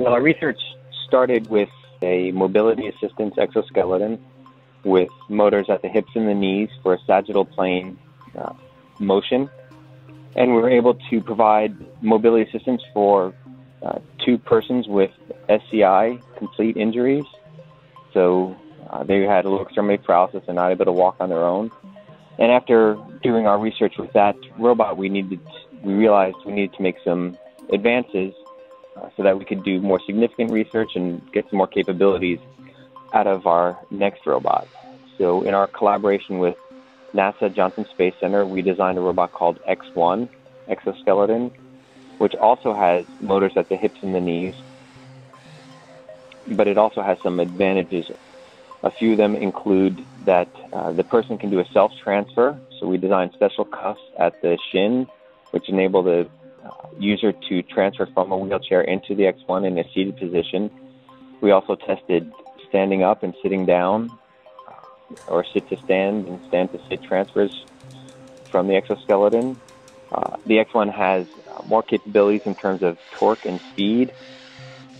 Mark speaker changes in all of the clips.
Speaker 1: Well, our research started with a mobility assistance exoskeleton with motors at the hips and the knees for a sagittal plane uh, motion. And we were able to provide mobility assistance for uh, two persons with SCI, complete injuries. So uh, they had a lower extremity paralysis and not able to walk on their own. And after doing our research with that robot, we needed we realized we needed to make some advances uh, so that we could do more significant research and get some more capabilities out of our next robot. So, in our collaboration with NASA Johnson Space Center, we designed a robot called X1 exoskeleton, which also has motors at the hips and the knees, but it also has some advantages. A few of them include that uh, the person can do a self transfer. So, we designed special cuffs at the shin, which enable the user to transfer from a wheelchair into the X1 in a seated position. We also tested standing up and sitting down, uh, or sit to stand and stand to sit transfers from the exoskeleton. Uh, the X1 has uh, more capabilities in terms of torque and speed.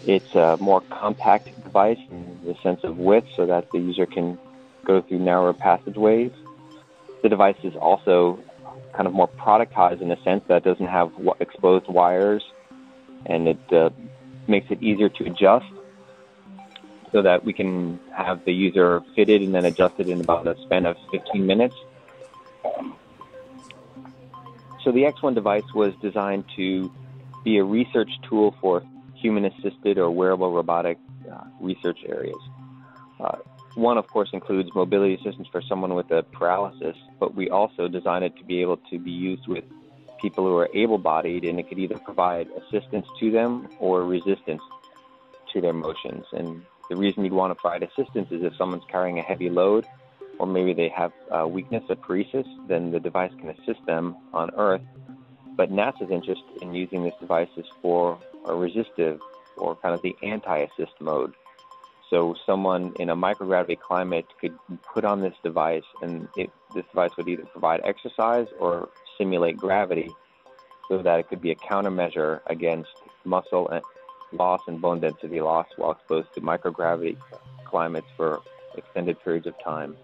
Speaker 1: It's a more compact device in the sense of width so that the user can go through narrower passageways. The device is also kind of more productized in a sense that doesn't have exposed wires and it uh, makes it easier to adjust so that we can have the user fitted and then adjusted in about a span of 15 minutes. So the X1 device was designed to be a research tool for human assisted or wearable robotic uh, research areas. Uh, one, of course, includes mobility assistance for someone with a paralysis, but we also designed it to be able to be used with people who are able bodied and it could either provide assistance to them or resistance to their motions. And the reason you'd want to provide assistance is if someone's carrying a heavy load or maybe they have uh, a weakness of paresis, then the device can assist them on Earth. But NASA's interest in using this device is for a resistive or kind of the anti assist mode. So someone in a microgravity climate could put on this device, and it, this device would either provide exercise or simulate gravity, so that it could be a countermeasure against muscle loss and bone density loss while exposed to microgravity climates for extended periods of time.